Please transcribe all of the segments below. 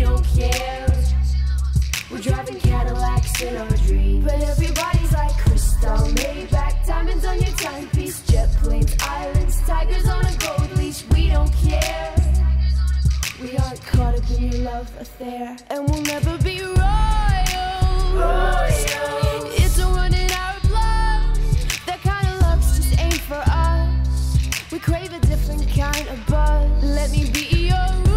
We don't care. We're driving Cadillacs in our dreams, but everybody's like Cristal, Maybach, diamonds on your timepiece, jet planes, islands, tigers on a gold leash. We don't care. We aren't caught up in your love affair, and we'll never be royal. Royal. It's in our blood. That kind of just ain't for us. We crave a different kind of buzz. Let me be your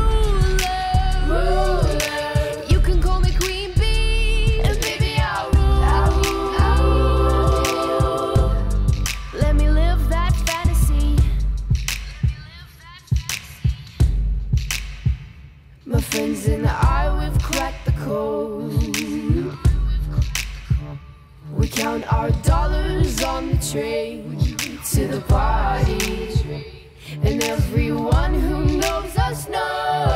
friends and I, we've cracked the code. We count our dollars on the train to the party. And everyone who knows us knows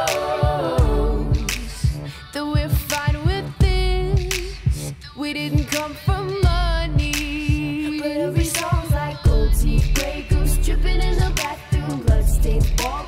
that we're fine with this. We didn't come for money. But every song's like gold teeth, Grey Goose dripping in the bathroom, bloodstains, ball